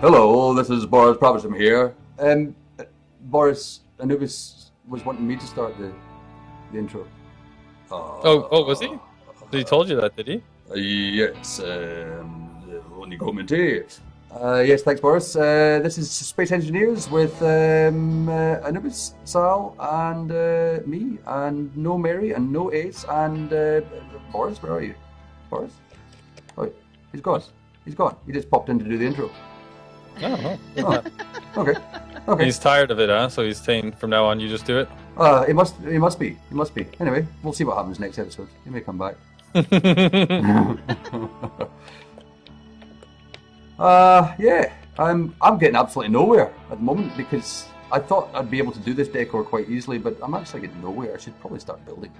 Hello, this is Boris Praversham here. Um, uh, Boris, Anubis was wanting me to start the, the intro. Oh, oh, was he? He told you that, did he? Uh, yes, um, only commentary. Uh, yes, thanks, Boris. Uh, this is Space Engineers with um, uh, Anubis, Sal, and uh, me, and no Merry, and no Ace, and uh, Boris. Where are you, Boris? Oh, he's gone. He's gone. He just popped in to do the intro. Oh, Oh, okay. Okay. He's tired of it, huh? So he's saying from now on, you just do it. Uh, it must. It must be. It must be. Anyway, we'll see what happens next episode. He may come back. uh, yeah. I'm. I'm getting absolutely nowhere at the moment because I thought I'd be able to do this decor quite easily, but I'm actually getting nowhere. I should probably start building.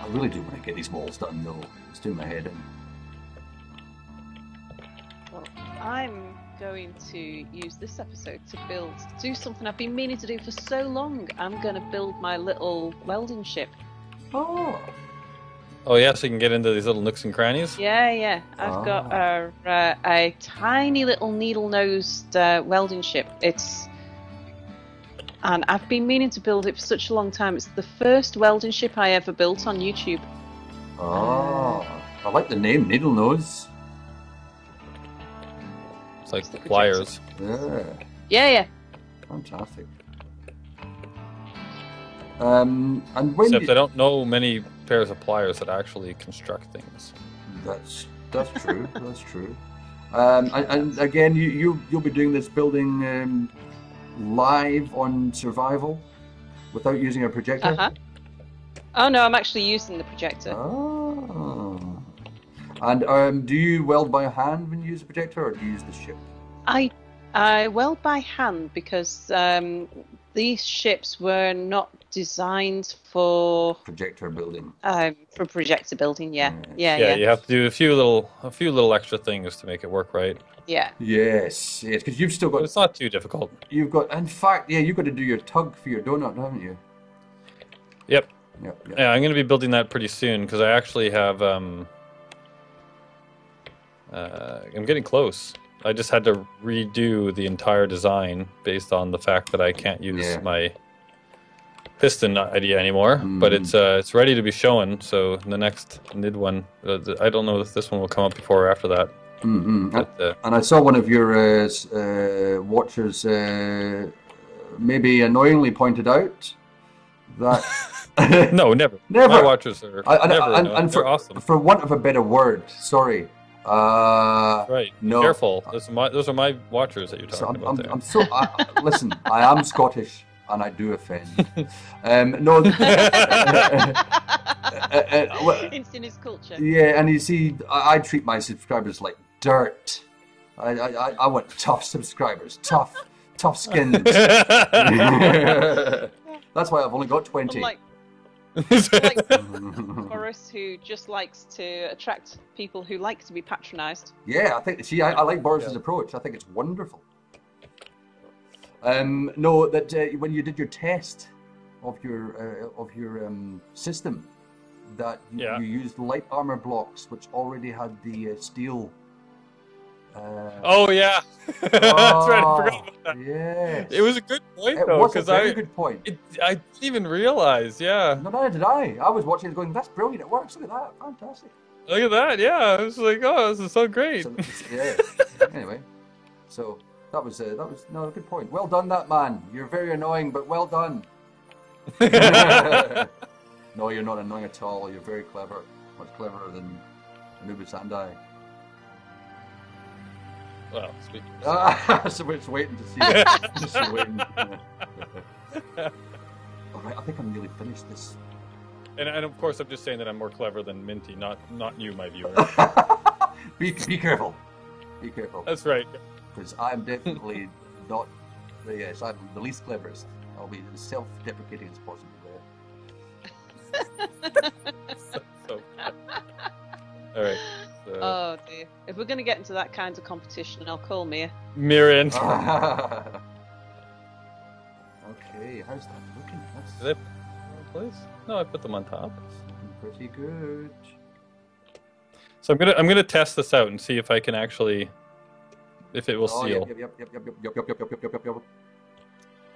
I really do want to get these walls done, though. It's doing my head in. Well, I'm going to use this episode to build, do something I've been meaning to do for so long. I'm going to build my little welding ship. Oh. oh yeah, so you can get into these little nooks and crannies. Yeah, yeah. I've got a, uh, a tiny little needle-nosed uh, welding ship. It's and I've been meaning to build it for such a long time. It's the first welding ship I ever built on YouTube. Oh. I like the name Needle Nose. It's like It's the pliers. Yeah. Yeah, yeah. Fantastic. Um, and when Except you- I don't know many pairs of pliers that actually construct things. that's that's true. that's true. Um, and, and again, you you you'll be doing this building um, live on survival without using a projector. Uh huh. Oh no, I'm actually using the projector. Oh. And um, do you weld by hand when you use a projector, or do you use the ship? I I weld by hand because um, these ships were not designed for Projector building. um, for projector building. Yeah, Yes. yeah, Yeah, yeah, you have to do a few little, a few little extra things to make it work right. yeah. Yes, yes, because you've still But got it's not too difficult. you've got. In fact, yeah, you've got to do your tug for your donut, haven't you? Yep. Yep. yep. Yeah, I'm going to be building that pretty soon because I actually have. Um, uh, I'm getting close. I just had to redo the entire design based on the fact that I can't use Yeah. my piston idea anymore. But Mm. it's uh, it's ready to be shown. So the next Nidd one, uh, th- I don't know if this one will come up before or after that. Mm-hmm. But, uh, And I saw one of your uh, uh, watchers uh, maybe annoyingly pointed out that. no, never. Never. My watchers are I- I- never. and- no, and for, awesome. For want of a better word, sorry. Uh, Right. no. Careful. Those are my those are my watchers that you're so talking I'm, about I'm, there. I'm so. I, listen, I am Scottish and I do offend. um, no. uh, uh, well, in his culture. Yeah, and you see, I, I treat my subscribers like dirt. I, I, I- I want tough subscribers, tough, tough skins. That's why I've only got 20. Unlike, unlike Boris, who just likes to attract people who like to be patronised. yeah, I think, see, I, I like Boris's Yeah. approach. I think it's wonderful. Um, no, that uh, when you did your test of your uh, of your um, system, that you, Yeah. you used light armor blocks, which already had the uh, steel. Uh, Oh yeah, that's right. I forgot about that. Yes. It was a good point It though, was a because very I good point. it, I didn't even realize. Yeah, No, neither did I. I was watching it going, that's brilliant. It works. Look at that. Fantastic. look at that. Yeah, I was like, oh, this is so great. So, yeah. anyway, so that was uh, that was no good point. Well done, that man. You're very annoying, but well done. no, you're not annoying at all. You're very clever. Much cleverer than Anubis and I. well, speaking. Of Ah, so we're just waiting to see. just waiting. All right, I think I'm nearly finished this. and, and of course, I'm just saying that I'm more clever than Minty, not not you, my viewer. be be careful. Be careful. That's right. because I'm definitely not. Yes, I'm the least cleverest. I'll be as self-deprecating as possible there. So, all right. So, Oh dear. If we're going to get into that kind of competition, I'll call Mia. Mirren. okay, how's that looking? That's Did I put them in place? No, I put them on top. looking pretty good. So I'm gonna I'm gonna test this out and see if I can actually if it will Oh, seal. yep, yep, yep, yep, yep, yep, yep, yep, yep, yep, yep, yep.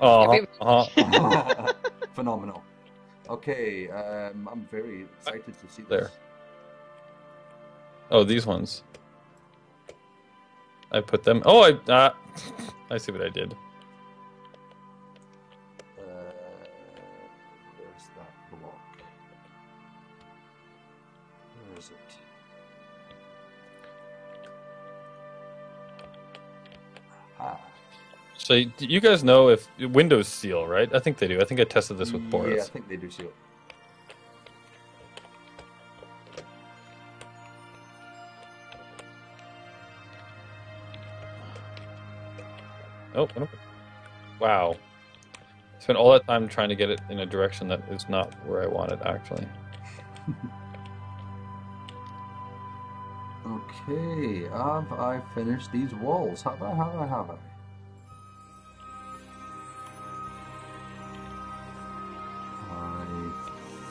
Uh-huh, uh-huh. Phenomenal. Okay, um, I'm very excited to see There. Oh, these ones. I put them. Oh, I. Uh, I see what I did. Uh, where's that block? Where is it? Ah. So you guys know if Windows seal, right? I think they do. I think I tested this with Boris. Yeah, I think they do see Oh, wow. Spent all that time trying to get it in a direction that is not where I want it actually. Okay, have I finished these walls? Have I? Have I? Have I? I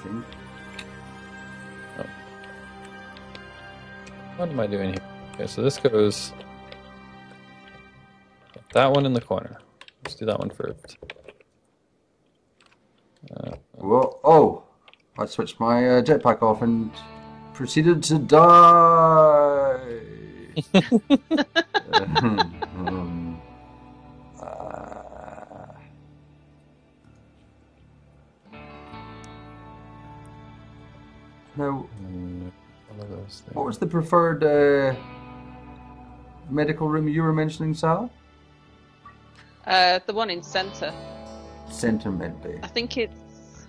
think. Oh. What am I doing here? Okay, so this goes that one in the corner. Let's do that one first. Uh, Whoa! Oh, I switched my uh, jetpack off and proceeded to die. um, uh, now, one of those what was the preferred uh, medical room you were mentioning, Sal? Uh, the one in centre. Centre Med Bay. I think it's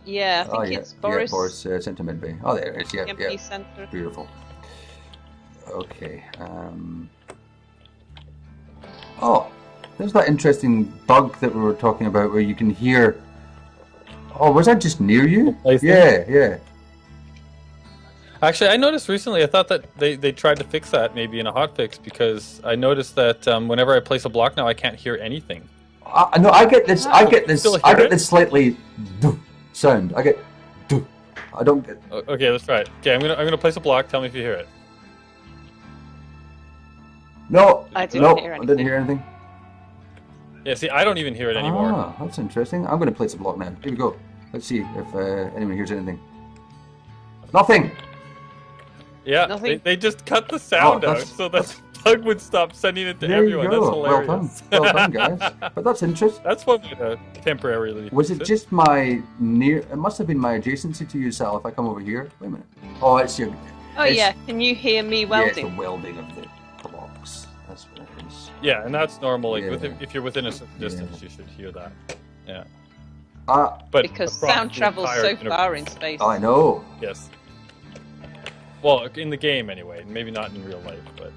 yeah. I think oh yeah, it's Boris. yeah, Boris uh, Centre Med Bay. Oh, there it is. Yeah, MP yeah. centre. Beautiful. Okay. Um... Oh, there's that interesting bug that we were talking about where you can hear. Oh, was that just near you? Yeah, yeah. Actually, I noticed recently. I thought that they, they tried to fix that maybe in a hotfix because I noticed that um, whenever I place a block now, I can't hear anything. I, no, I get this. I get this. I get it? this slightly sound. I get. I don't get. Okay, let's try it. Okay, I'm gonna I'm gonna place a block. Tell me if you hear it. No, I didn't no, hear I didn't anything. hear anything. Yeah, see, I don't even hear it anymore. Ah, that's interesting. I'm going to place a block now. Here we go. Let's see if uh, anyone hears anything. Nothing. Yeah, they, Nothing? they just cut the sound Oh, out that's- so that Doug would stop sending it to There everyone. you go. That's Well done. hilarious. Well done, guys. But that's interesting. That's one way to temporarily. Was fix it just my near? It must have been my adjacency to you, Sal. If I come over here, wait a minute. Oh, it's your. Oh It's- yeah. Can you hear me welding? Yeah, it's the welding? welding of the blocks. That's what it is. Yeah, and that's normal. Like Yeah. within, if you're within a certain Yeah. distance, you should hear that. Yeah, Ah, but because sound travels so universe- far in space. I know. Yes. Well, in the game anyway. Maybe not in real life, but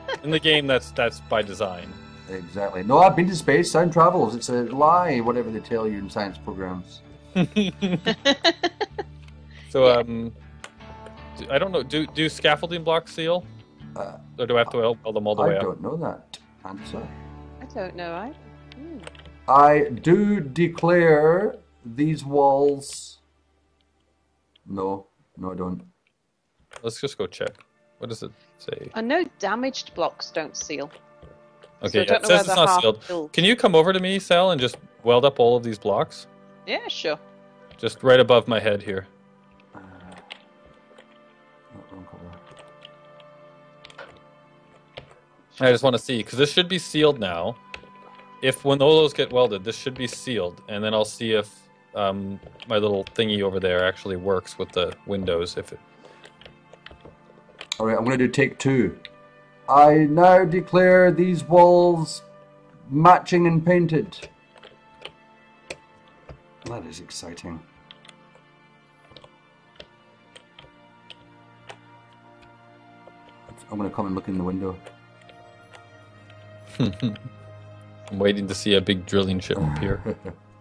in the game, that's that's by design. Exactly. No, I've been to space. Time travels. It's a lie. Whatever they tell you in science programs. so, Yeah. um, I don't know. Do do scaffolding blocks seal, Uh, or do I have to weld, weld them all the way I don't know that answer. I don't know. I. Hmm. I do declare these walls. No, no, I don't. Let's just go check. What does it say? I know damaged blocks don't seal. Okay, so yeah, it says it's not sealed. Can you come over to me, Sal, and just weld up all of these blocks? Yeah, sure. Just right above my head here. Uh, no, wrong color. I just want to see because this should be sealed now. If when all those get welded, this should be sealed, and then I'll see if um, my little thingy over there actually works with the windows. If it, All right, I'm going to do take two. I now declare these walls matching and painted. That is exciting. I'm going to come and look in the window. I'm waiting to see a big drilling ship appear,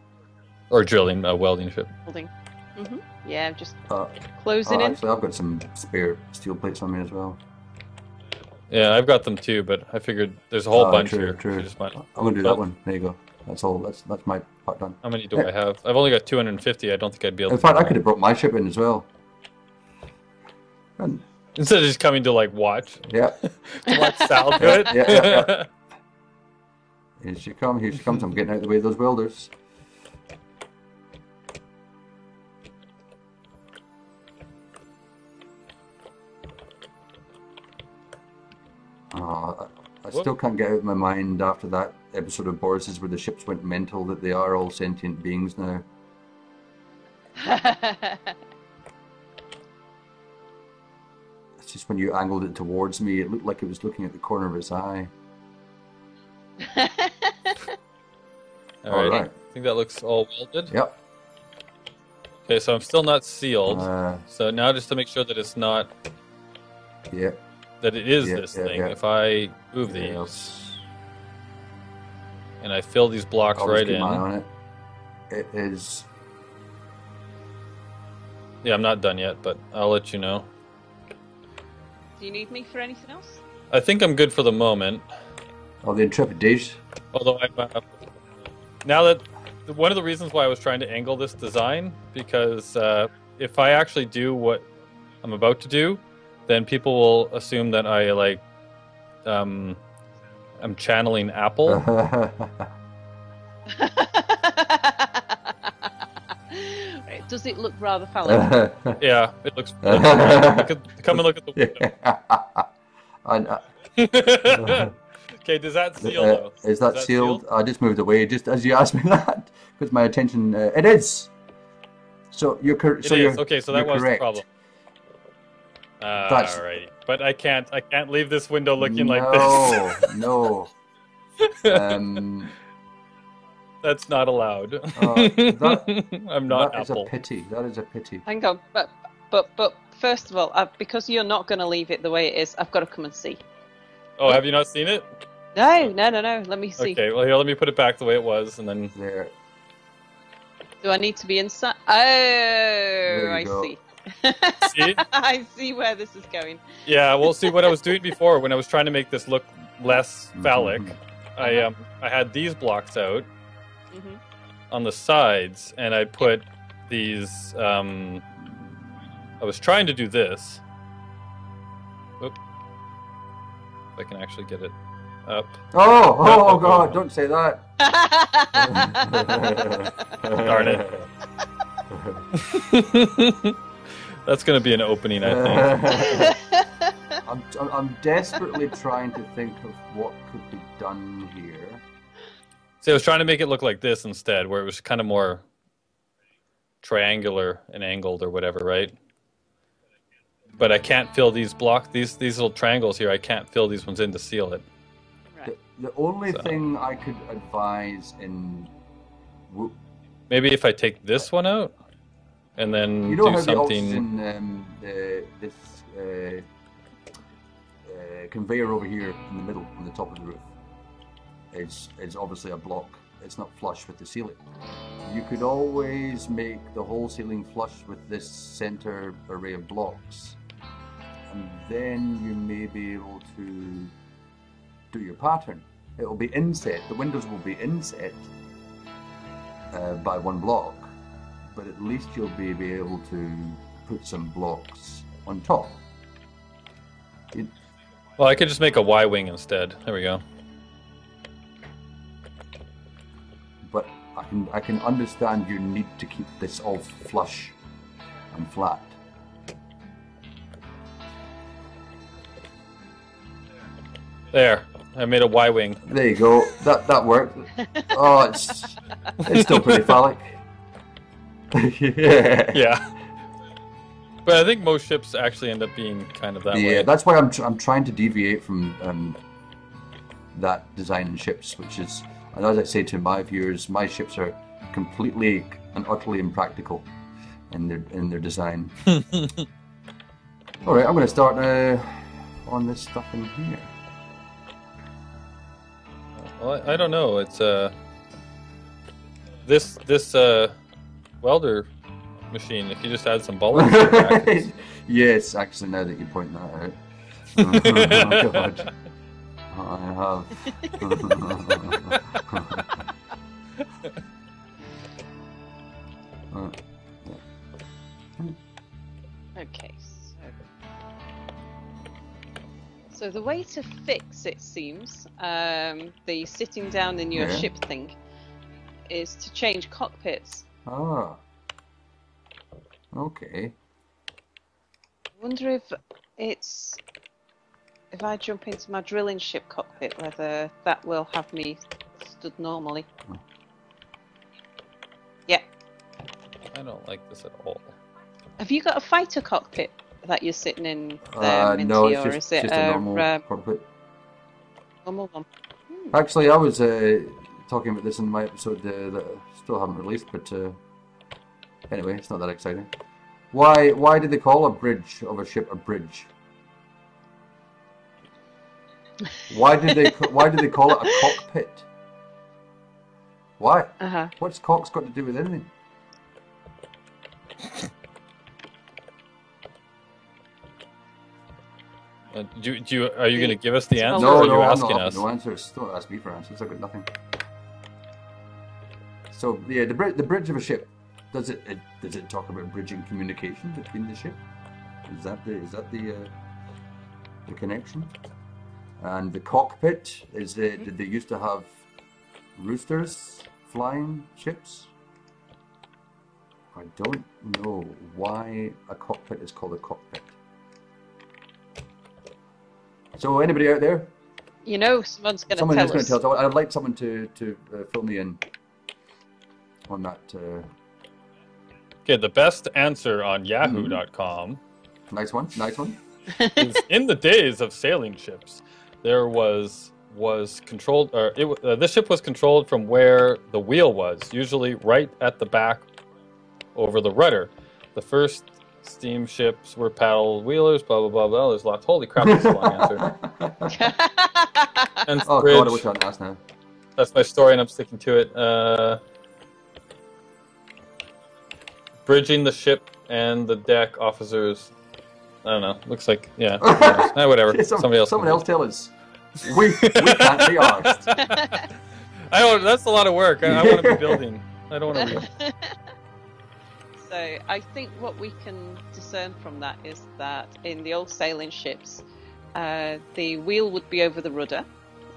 or drilling a welding ship. Holding. hmm Yeah, just Uh, closing oh, in. actually, I've got some spare steel plates on me as well. Yeah, I've got them too, but I figured there's a whole Oh, bunch true, here. true. so just might- I'm going to do that Well- one. There you go. That's all. That's that's my part done. How many do I have? I've only got 250. I don't think I'd be able. In to fact, I could have brought my ship in as well. And, instead of just coming to like watch, yeah. to watch Sal do it. Yeah, yeah, Here she comes. Here she comes. I'm getting out of the way of those welders. I, still can't get out of my mind after that episode of Boris's where the ships went mental that they are all sentient beings now. It's just when you angled it towards me, it looked like it was looking at the corner of its eye. All All right. right. I think that looks all welded. Yep. Okay, so I'm still not sealed. Uh, so now just to make sure that it's not yeah. That it is Yeah, this yeah, thing. yeah. If I move these Yes. and I fill these blocks Always right in, on it. It is. yeah, I'm not done yet, but I'll let you know. Do you need me for anything else? I think I'm good for the moment. Oh, the intrepidation. Although I'm uh, now that one of the reasons why I was trying to angle this design because uh, if I actually do what I'm about to do, then people will assume that I like um, I'm channeling Apple. Right, Does it look rather phallic? yeah, it looks. look come and look at the window. And, uh, okay, does that seal uh, though? is that sealed? I just moved away just as you asked me that because my attention. Uh, it is. So you're cor- It so is. you're okay, so that you're was correct. the problem. That's- Alrighty, but I can't. I can't leave this window looking like this. no. Um, That's not allowed. Uh, that- I'm not that is a pity. That is a pity. Hang on, but but but first of all, uh, because you're not going to leave it the way it is, I've got to come and see. Oh, have you not seen it? No, no, no, no. Let me see. Okay, well here, let me put it back the way it was, and then There. Do I need to be inside? Oh, I go. see. See? I see where this is going. yeah, we'll see what I was doing before when I was trying to make this look less phallic. Mhm. I um I had these blocks out hmm on the sides, and I put these. Um, I was trying to do this. Oop. If I can actually get it up. Oh, oh, oh, God! Don't say that. Darn it. That's going to be an opening, I think. I'm, I'm- I'm desperately trying to think of what could be done here. See, I was trying to make it look like this instead, where it was kind of more triangular and angled or whatever, right? But I can't fill these block these these little triangles here. I can't fill these ones in to seal it. The, the only So- thing I could advise in, Maybe if I take this one out and then you know do how the something. oxygen, um, the, this uh, uh, conveyor over here in the middle, on the top of the roof, is is obviously a block. It's not flush with the ceiling. You could always make the whole ceiling flush with this center array of blocks, and then you may be able to do your pattern. It will be inset. The windows will be inset uh, by one block, but at least you'll be, be able to put some blocks on top. It, Well, I could just make a Y wing instead. There we go. but I can I can understand you need to keep this all flush and flat. There, I made a Y wing. There you go. That that worked. Oh, it's it's still pretty phallic. Yeah. Yeah. But I think most ships actually end up being kind of that yeah, way. Yeah, that's why I'm tr- I'm trying to deviate from um, that design in ships, which is, and as I say to my viewers, my ships are completely and utterly impractical in their in their design. All right, I'm going to start uh, on this stuff in here. Well, I, I don't know. It's uh this this uh welder machine. If you just add some bullets, to the brackets. yes, actually, now that you point that out. oh, God. I have. Okay, so So the way to fix, it seems, um, the sitting down in your Yeah. ship thing, is to change cockpits. Ah. Okay. I wonder if it's if I jump into my drilling ship cockpit, whether that will have me stood normally. Yeah. I don't like this at all. Have you got a fighter cockpit that you're sitting in there, Uh, Minty, no, it's or just, is it just a normal uh, cockpit. normal one? Actually, I was uh, talking about this in my episode uh, that I still haven't released, but uh, anyway, it's not that exciting. Why? Why did they call a bridge of a ship a bridge? Why did they? Why did they call it a cockpit? Why? Uh huh. What's cock's got to do with anything? Uh, do, do you, are you going to give us the answer, no, or are no, you I'm asking not. us? No answers. Don't ask me for answers. I've got nothing. So yeah, the bri- the bridge of a ship. Does it, it does it talk about bridging communication between the ship? Is that the is that the uh, the connection? And the cockpit is it? Did they used to have roosters flying ships? I don't know why a cockpit is called a cockpit. So anybody out there? You know, someone's going to Someone tell is going us. to tell us. I'd like someone to to uh, fill me in on that. Uh, Okay, the best answer on Yahoo.com nice one, nice one. is in the days of sailing ships, there was was controlled, or it, wa- uh, this ship was controlled from where the wheel was, usually right at the back over the rudder. The first steamships were paddle wheelers, blah blah blah blah. There's lots. Holy crap, that's a long answer. And oh bridge. god, I wish I hadn't asked now. That's my story, and I'm sticking to it. Uh, bridging the ship and the deck officers. I don't know. Looks like yeah. eh, whatever. Some- Somebody else. Someone else tell us. We we can't be honest. I don't. That's a lot of work. I, I want to be building. I don't want to be. so I think what we can discern from that is that in the old sailing ships, uh, the wheel would be over the rudder,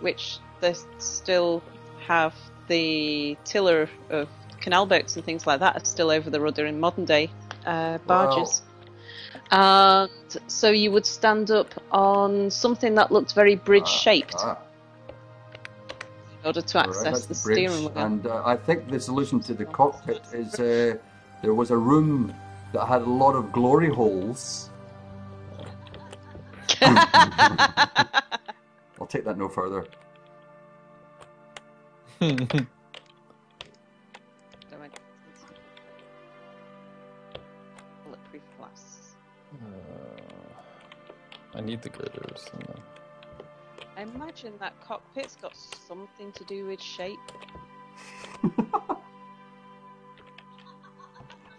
which they still have the tiller of canal boats and things like that are still over the rudder in modern day uh, barges. And so you would stand up on something that looked very bridge shaped Ah, in order to access that's the, the steering wheel. And uh, I think the solution to the cockpit is uh, there was a room that had a lot of glory holes. I'll take that no further. Bulletproof glass. Uh, I need the girders. the- I imagine that cockpit's got something to do with shape.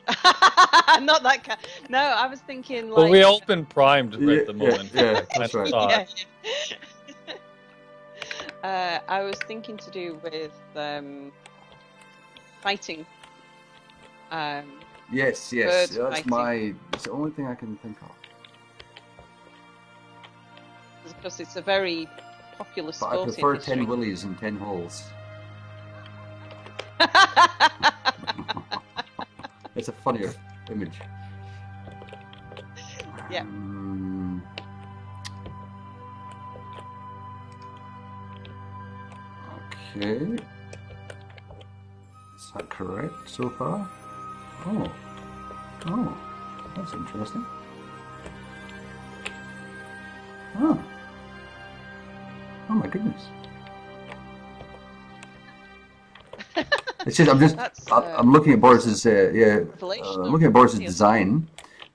Not that kind. No, I was thinking like. Well, we all been primed right Yeah, at the moment. yeah, yeah, I that's right. thought. Yeah. uh, I was thinking to do with um, fighting. Um, Yes, yes, Bird that's my. It's the only thing I can think of. because it's a very popular But I prefer ten history. willies and ten holes. It's a funnier image. Yeah. Um, okay. Is that correct so far? Oh. Oh. That's interesting. Oh. Oh my goodness. It's just I'm just That's, uh, I'm looking at Boris's uh, yeah uh, I'm looking at Boris's design,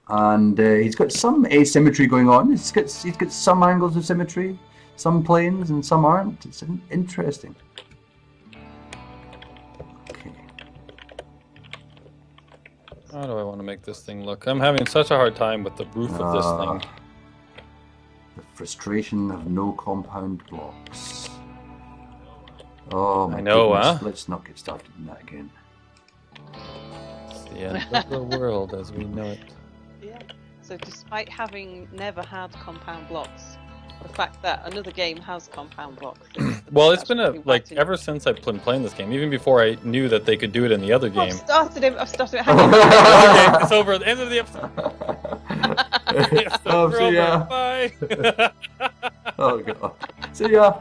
and uh, he's got some asymmetry going on. He's got he's got some angles of symmetry, some planes and some aren't. It's interesting. How do I want to make this thing look? I'm having such a hard time with the roof of this Ah. thing. The frustration of no compound blocks. Oh my I know, goodness. huh? Let's not get started on that again. It's the end of the world as we know it. Yeah. So despite having never had compound blocks, the fact that another game has compound blocks. Well, it's been a like watching. ever since I've been playing this game, even before I knew that they could do it in the other game. I've game. started him. I've started it. Okay, it's over. The end of the episode. The oh, see over. ya. Bye. Oh god. See ya.